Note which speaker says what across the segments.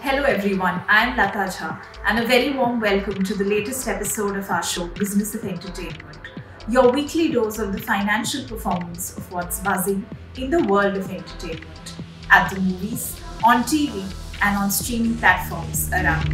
Speaker 1: Hello everyone, I am Lata Jha and a very warm welcome to the latest episode of our show Business of Entertainment, your weekly dose of the financial performance of what's buzzing in the world of entertainment, at the movies, on TV and on streaming platforms around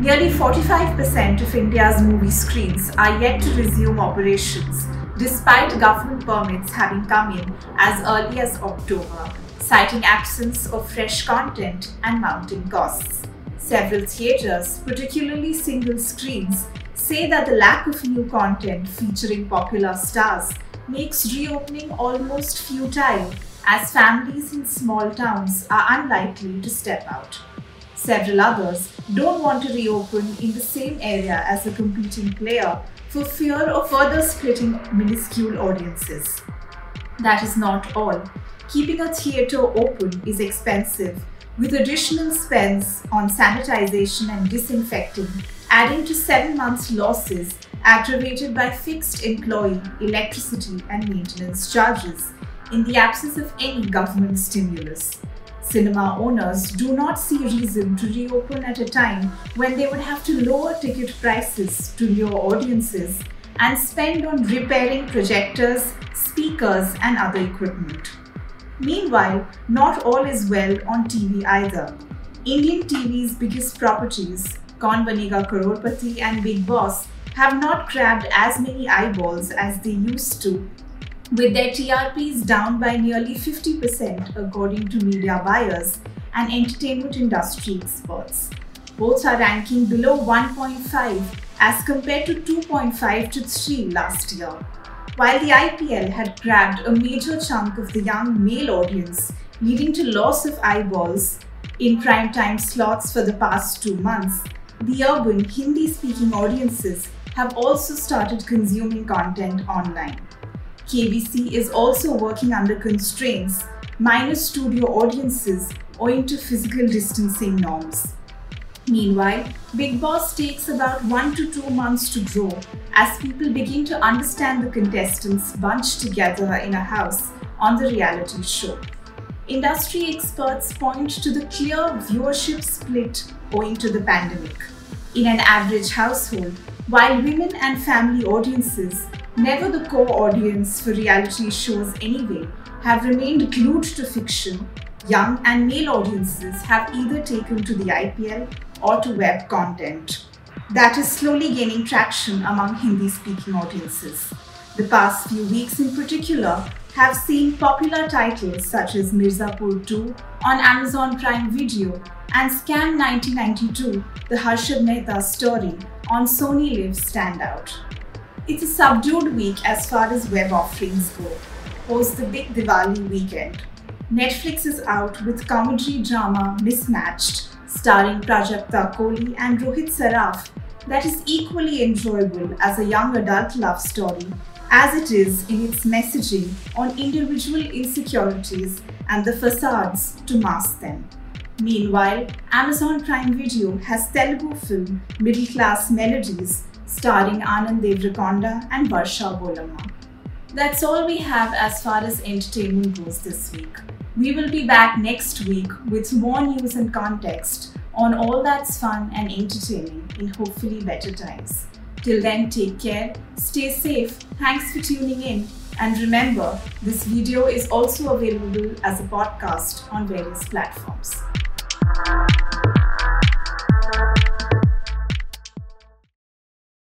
Speaker 1: Nearly 45% of India's movie screens are yet to resume operations despite government permits having come in as early as October, citing absence of fresh content and mounting costs. Several theatres, particularly single screens, say that the lack of new content featuring popular stars makes reopening almost futile as families in small towns are unlikely to step out. Several others don't want to reopen in the same area as a competing player for fear of further splitting minuscule audiences. That is not all. Keeping a theatre open is expensive, with additional spends on sanitization and disinfecting adding to seven months' losses aggravated by fixed employee, electricity, and maintenance charges in the absence of any government stimulus. Cinema owners do not see reason to reopen at a time when they would have to lower ticket prices to lure audiences and spend on repairing projectors, speakers, and other equipment. Meanwhile, not all is well on TV either. Indian TV's biggest properties, Kaun Banega Crorepati and Bigg Boss, have not grabbed as many eyeballs as they used to with their TRPs down by nearly 50% according to media buyers and entertainment industry experts. Both are ranking below 1.5 as compared to 2.5 to 3 last year. While the IPL had grabbed a major chunk of the young male audience, leading to loss of eyeballs in primetime slots for the past two months, the urban Hindi speaking audiences have also started consuming content online. KBC is also working under constraints, minus studio audiences owing to physical distancing norms. Meanwhile, Bigg Boss takes about one to two months to grow as people begin to understand the contestants bunched together in a house on the reality show. Industry experts point to the clear viewership split owing to the pandemic. In an average household, while women and family audiences never the core audience for reality shows anyway, have remained glued to fiction, young and male audiences have either taken to the IPL or to web content. That is slowly gaining traction among Hindi speaking audiences. The past few weeks in particular have seen popular titles such as Mirzapur 2 on Amazon Prime Video and Scam 1992, the Harshad Mehta story on Sony Live stand out. It's a subdued week as far as web offerings go, post the big Diwali weekend. Netflix is out with comedy drama Mismatched, starring Prajakta Koli and Rohit Saraf, that is equally enjoyable as a young adult love story as it is in its messaging on individual insecurities and the facades to mask them. Meanwhile, Amazon Prime Video has Telugu film Middle Class Melodies starring Anand Devarakonda and Varsha Bollamma. That's all we have as far as entertainment goes this week. We will be back next week with more news and context on all that's fun and entertaining in hopefully better times. Till then, take care, stay safe, thanks for tuning in, and remember, this video is also available as a podcast on various platforms.